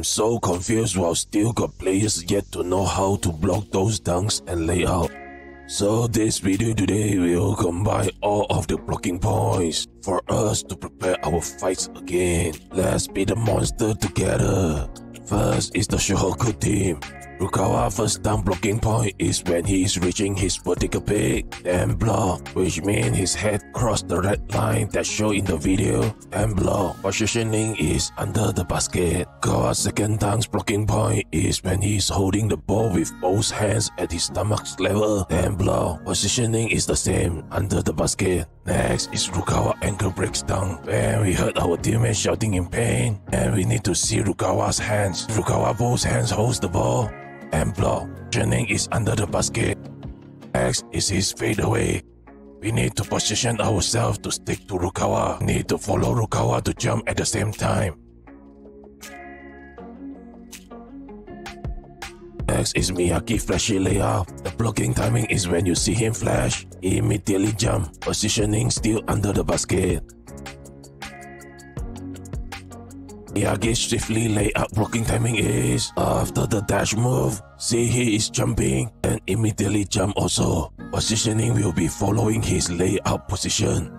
I'm so confused while still got players yet to know how to block those dunks and layout. So this video today will combine all of the blocking points for us to prepare our fights again. Let's beat the monster together. First is the Shohoku team. Rukawa first down blocking point is when he is reaching his vertical peak, then block, which means his head crossed the red line that show in the video, and block. Positioning is under the basket. Rukawa's second down's blocking point is when he is holding the ball with both hands at his stomach's level, then block. Positioning is the same, under the basket. Next is Rukawa ankle breaks down when we heard our teammates shouting in pain and we need to see Rukawa's hands. Rukawa both hands holds the ball block. Positioning is under the basket. X is his fadeaway. We need to position ourselves to stick to Rukawa. Need to follow Rukawa to jump at the same time. Next is Miyagi flashy layup. The blocking timing is when you see him flash, immediately jump, positioning still under the basket. Miyagi swiftly layup blocking timing is after the dash move, see he is jumping and immediately jump also. Positioning will be following his layup position.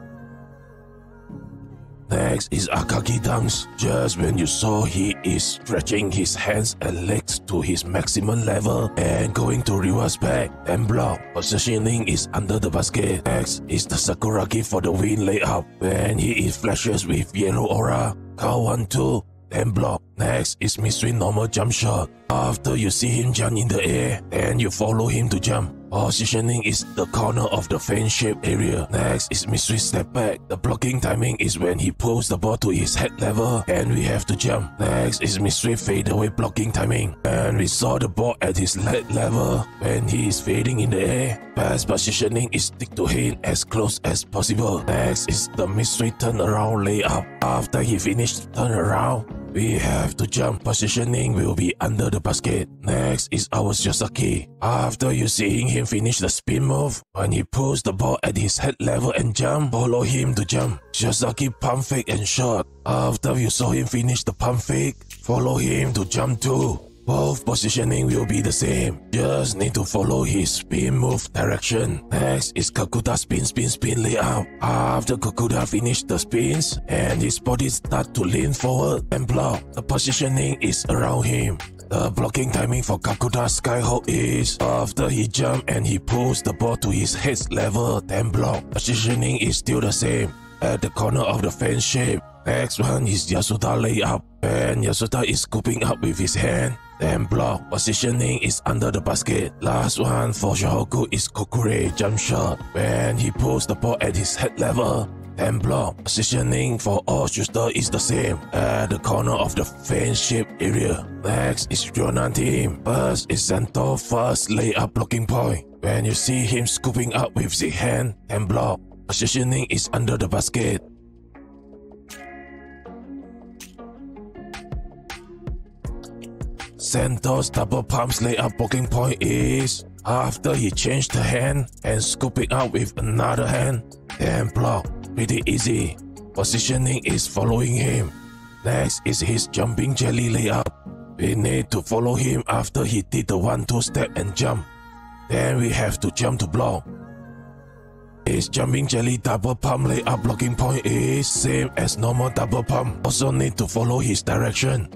Next is Akagi dunks. Just when you saw he is stretching his hands and legs to his maximum level and going to reverse back and block. Positioning is under the basket. Next is the Sakuragi for the win layup. When he is flashes with yellow aura. Count 1 2 then block. Next is Mitsui normal jump shot. After you see him jump in the air, then you follow him to jump. Positioning is the corner of the fan shape area. Next is Mitsui step back. The blocking timing is when he pulls the ball to his head level and we have to jump. Next is Mitsui fade away blocking timing. And we saw the ball at his head level when he is fading in the air. Best positioning is stick to him as close as possible. Next is the Mitsui turnaround layup. After he finished turnaround, we have to jump. Positioning will be under the basket. Next is our Yosaki. After you seeing him finish the spin move, when he pulls the ball at his head level and jump, follow him to jump. Yosaki pump fake and shot. After you saw him finish the pump fake, follow him to jump too. Both positioning will be the same. Just need to follow his spin move direction. Next is Kakuta spin spin spin layup. After Kakuta finish the spins and his body start to lean forward and block, the positioning is around him. The blocking timing for Kakuta skyhook is after he jump and he pulls the ball to his head level then block. Positioning is still the same. At the corner of the fan shape. Next one is Yasuda layup and Yasuda is scooping up with his hand. Then block positioning is under the basket. Last one for Shohoku is Kogure jump shot. When he pulls the ball at his head level, then block positioning for all shooter is the same at the corner of the fan shape area. Next is Ryonan team. First is Sendoh first layup blocking point. When you see him scooping up with the hand and block, positioning is under the basket. Sendoh's double pumps layup blocking point is after he changed the hand and scooping out with another hand, then block. Pretty easy. Positioning is following him. Next is his jumping jelly layup. We need to follow him after he did the one-two step and jump. Then we have to jump to block. His jumping jelly double pump layup blocking point is same as normal double pump. Also need to follow his direction.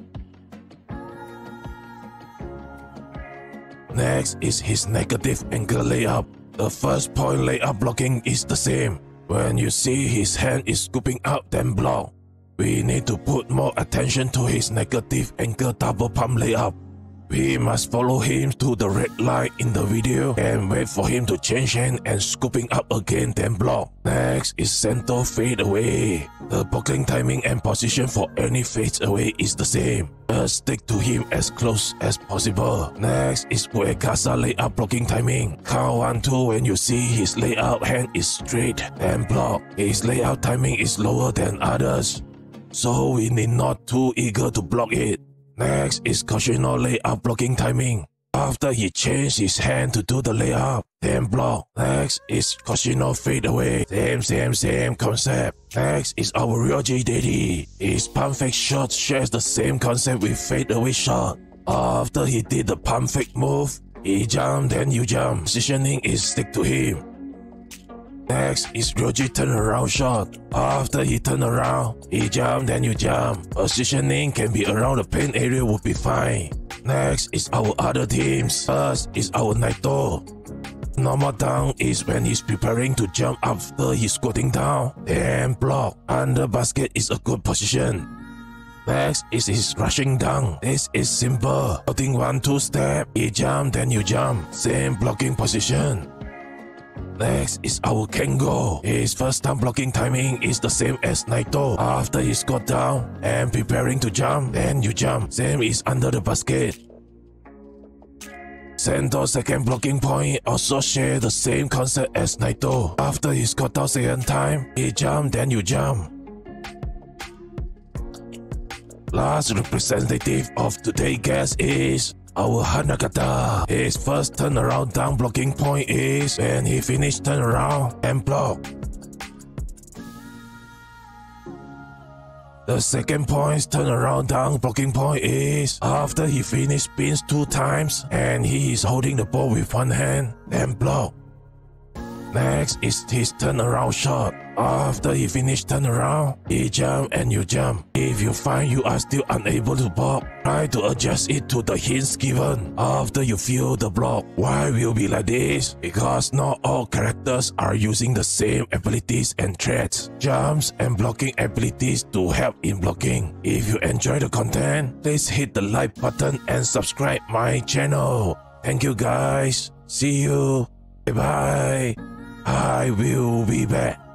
Next is his negative angle layup. The first point layup blocking is the same. When you see his hand is scooping out then block. We need to put more attention to his negative angle double pump layup. We must follow him to the red line in the video and wait for him to change hand and scooping up again then block. Next is center fade away. The blocking timing and position for any fade away is the same. Just stick to him as close as possible. Next is Uekusa layup blocking timing. Count 1 2 when you see his layout hand is straight and block. His layout timing is lower than others. So we need not too eager to block it. Next is Koshino layup blocking timing. After he changed his hand to do the layup, then block. Next is Koshino fade away. Same, same, same concept. Next is our Ryoji Daddy. His pump fake shot shares the same concept with fade away shot. After he did the pump fake move, he jumped, then you jump. Positioning is stick to him. Next is Ryoji turnaround shot. After he turn around, he jump then you jump. Positioning can be around the paint area would be fine. Next is our other teams. First is our Naito. Normal down is when he's preparing to jump after he's squatting down. Then block. Under basket is a good position. Next is his rushing down. This is simple. Putting one two step, he jump then you jump. Same blocking position. Next is our Kengo. His first time blocking timing is the same as Naito. After he's got down and preparing to jump, then you jump. Same is under the basket. Sendoh's second blocking point also share the same concept as Naito. After he's got down second time, he jump, then you jump. Last representative of today's guest is our Hanagata. His first turnaround down blocking point is when he finished turnaround and block. The second point's turnaround down blocking point is after he finished spins two times and he is holding the ball with one hand and block. Next is his turnaround shot. After he finished turnaround, he jump and you jump. If you find you are still unable to block, try to adjust it to the hints given. After you feel the block, why will be like this? Because not all characters are using the same abilities and traits, jumps and blocking abilities to help in blocking. If you enjoy the content, please hit the like button and subscribe my channel. Thank you guys. See you. Bye bye. I will be back.